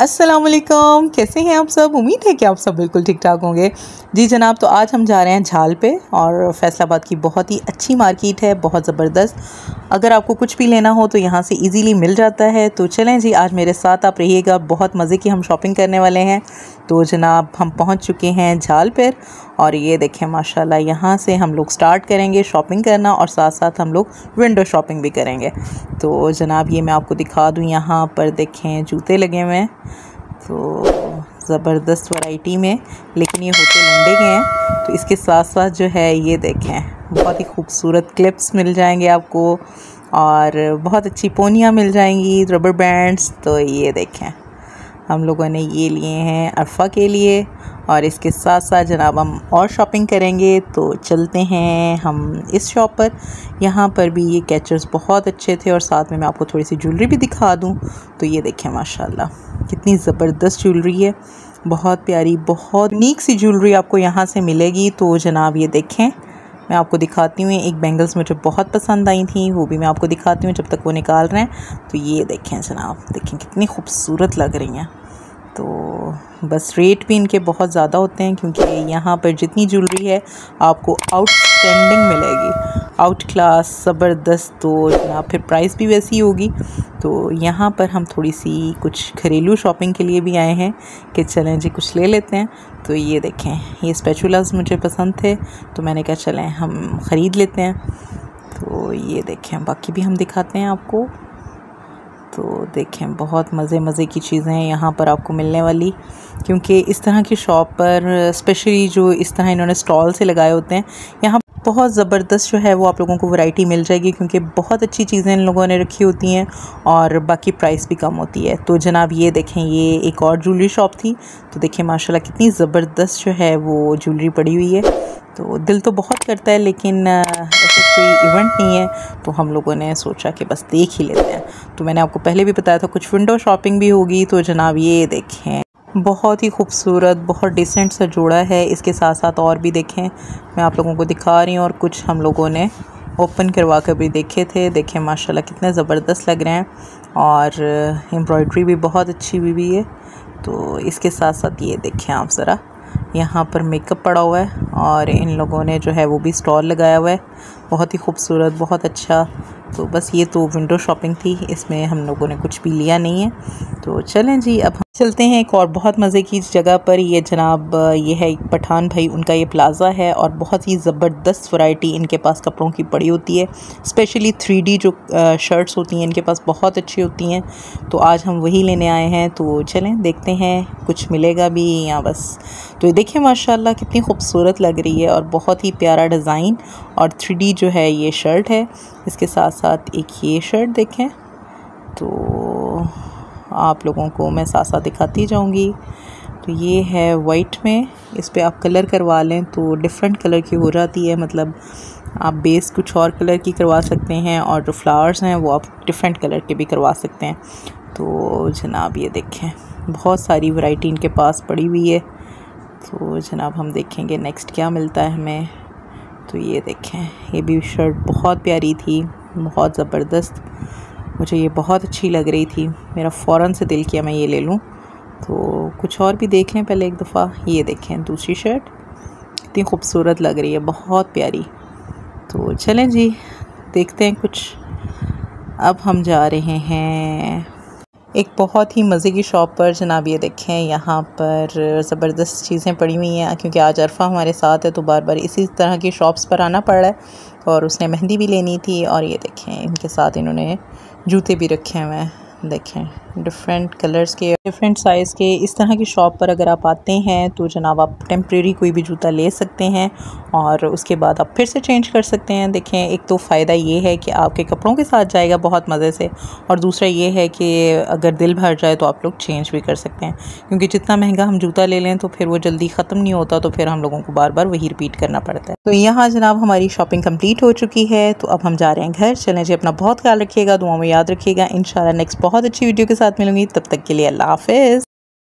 अस्सलाम वालेकुम कैसे हैं आप सब? उम्मीद है कि आप सब बिल्कुल ठीक ठाक होंगे। जी जनाब तो आज हम जा रहे हैं झाल पे और फैसलाबाद की बहुत ही अच्छी मार्केट है, बहुत ज़बरदस्त। अगर आपको कुछ भी लेना हो तो यहाँ से इजीली मिल जाता है। तो चलें जी, आज मेरे साथ आप रहिएगा। बहुत मज़े की हम शॉपिंग करने वाले हैं। तो जनाब, हम पहुँच चुके हैं झाल पर और ये देखें, माशाल्लाह, यहाँ से हम लोग स्टार्ट करेंगे शॉपिंग करना और साथ साथ हम लोग विंडो शॉपिंग भी करेंगे। तो जनाब, ये मैं आपको दिखा दूँ, यहाँ पर देखें, जूते लगे हुए हैं। तो ज़बरदस्त वैरायटी में, लेकिन ये होते लंडे के हैं। तो इसके साथ साथ जो है, ये देखें, बहुत ही खूबसूरत क्लिप्स मिल जाएँगे आपको और बहुत अच्छी पोनियाँ मिल जाएँगी रबर बैंड्स तो ये देखें, हम लोगों ने ये लिए हैं अरफा के लिए। और इसके साथ साथ जनाब हम और शॉपिंग करेंगे तो चलते हैं हम इस शॉप पर। यहाँ पर भी ये कैचर्स बहुत अच्छे थे और साथ में मैं आपको थोड़ी सी ज्वेलरी भी दिखा दूँ। तो ये देखें माशाल्लाह, कितनी ज़बरदस्त ज्वेलरी है। बहुत प्यारी, बहुत नीक सी ज्वेलरी आपको यहाँ से मिलेगी। तो जनाब ये देखें, मैं आपको दिखाती हूँ एक बैंगल्स मुझे बहुत पसंद आई थी, वो भी मैं आपको दिखाती हूँ जब तक वो निकाल रहे हैं। तो ये देखें जनाब, देखें कितनी खूबसूरत लग रही हैं। तो बस रेट भी इनके बहुत ज़्यादा होते हैं क्योंकि यहाँ पर जितनी ज्वेलरी है, आपको आउटस्टैंडिंग मिलेगी। आउट क्लास ज़बरदस्त तो जनाब फिर प्राइस भी वैसी होगी। तो यहाँ पर हम थोड़ी सी कुछ घरेलू शॉपिंग के लिए भी आए हैं कि चलें जी, कुछ ले लेते हैं। तो ये देखें, ये स्पेचुलास मुझे पसंद थे तो मैंने कहा चलें हम ख़रीद लेते हैं। तो ये देखें, बाकी भी हम दिखाते हैं आपको। तो देखें, बहुत मज़े मज़े की चीज़ें हैं यहाँ पर आपको मिलने वाली। क्योंकि इस तरह की शॉप पर, स्पेशली जो इस तरह इन्होंने स्टॉल से लगाए होते हैं, यहाँ बहुत ज़बरदस्त जो है वो आप लोगों को वैरायटी मिल जाएगी क्योंकि बहुत अच्छी चीज़ें इन लोगों ने रखी होती हैं और बाकी प्राइस भी कम होती है। तो जनाब ये देखें, ये एक और ज्वेलरी शॉप थी। तो देखें, माशाल्लाह कितनी ज़बरदस्त जो है वो ज्वेलरी पड़ी हुई है। तो दिल तो बहुत करता है, लेकिन ऐसे कोई इवेंट नहीं है। तो हम लोगों ने सोचा कि बस देख ही लेते हैं। तो मैंने आपको पहले भी बताया था, कुछ विंडो शॉपिंग भी होगी तो जनाब ये देखें। बहुत ही खूबसूरत, बहुत डिसेंट सा जोड़ा है। इसके साथ साथ और भी देखें। मैं आप लोगों को दिखा रही हूँ और कुछ हम लोगों ने ओपन करवा कर भी देखे थे। देखें, माशाल्लाह कितने ज़बरदस्त लग रहे हैं। और एम्ब्रॉयड्री भी बहुत अच्छी हुई भी है। तो इसके साथ साथ ये देखें आप ज़रा। यहाँ पर मेकअप पड़ा हुआ है और इन लोगों ने जो है वो भी स्टॉल लगाया हुआ है। बहुत ही खूबसूरत, बहुत अच्छा। तो बस ये तो विंडो शॉपिंग थी, इसमें हम लोगों ने कुछ भी लिया नहीं है। तो चलें जी, अब हम चलते हैं एक और बहुत मज़े की जगह पर। ये जनाब, ये है एक पठान भाई, उनका ये प्लाज़ा है और बहुत ही ज़बरदस्त वैरायटी इनके पास कपड़ों की पड़ी होती है। स्पेशली थ्री जो शर्ट्स होती हैं, इनके पास बहुत अच्छी होती हैं। तो आज हम वही लेने आए हैं। तो चलें, देखते हैं, कुछ मिलेगा भी यहाँ बस। तो ये देखिए, माशाल्लाह कितनी खूबसूरत लग रही है और बहुत ही प्यारा डिज़ाइन और जो है ये शर्ट है इसके साथ साथ एक ये शर्ट देखें तो आप लोगों को मैं साथ साथ दिखाती जाऊँगी तो ये है वाइट में इस पर आप कलर करवा लें तो डिफरेंट कलर की हो जाती है मतलब आप बेस कुछ और कलर की करवा सकते हैं और जो फ्लावर्स हैं वो आप डिफरेंट कलर के भी करवा सकते हैं तो जनाब ये देखें बहुत सारी वैरायटी इनके पास पड़ी हुई है तो जनाब हम देखेंगे नेक्स्ट क्या मिलता है हमें तो ये देखें, ये भी शर्ट बहुत प्यारी थी, बहुत ज़बरदस्त। मुझे ये बहुत अच्छी लग रही थी। मेरा फ़ौर से दिल किया मैं ये ले लूँ। तो कुछ और भी देख लें पहले एक दफ़ा। ये देखें, दूसरी शर्ट इतनी खूबसूरत लग रही है, बहुत प्यारी। तो चलें जी, देखते हैं कुछ। अब हम जा रहे हैं एक बहुत ही मज़े की शॉप पर जनाब ये देखें, यहाँ पर ज़बरदस्त चीज़ें पड़ी हुई हैं, क्योंकि आज अरफा हमारे साथ है तो बार बार इसी तरह की शॉप्स पर आना पड़ रहा है, और उसने मेहंदी भी लेनी थी, और ये देखें, इनके साथ इन्होंने जूते भी रखे हुए हैं। देखें डिफरेंट कलर्स के डिफरेंट साइज़ के, इस तरह की शॉप पर अगर आप आते हैं तो जनाब आप टेम्प्रेरी कोई भी जूता ले सकते हैं और उसके बाद आप फिर से चेंज कर सकते हैं। देखें, एक तो फ़ायदा ये है कि आपके कपड़ों के साथ जाएगा बहुत मज़े से और दूसरा ये है कि अगर दिल भर जाए तो आप लोग चेंज भी कर सकते हैं। क्योंकि जितना महँगा हम जूता ले लें तो फिर वो जल्दी ख़त्म नहीं होता तो फिर हम लोगों को बार बार वही रिपीट करना पड़ता है। तो यहाँ जनाब हमारी शॉपिंग कंप्लीट हो चुकी है तो अब हम जा रहे हैं घर। चलें जी, अपना बहुत ख्याल रखिएगा दुआ में याद रखिएगा। इन नेक्स्ट बहुत अच्छी वीडियो के साथ मिलूँगी तब तक के लिए अल्लाह हाफिज़।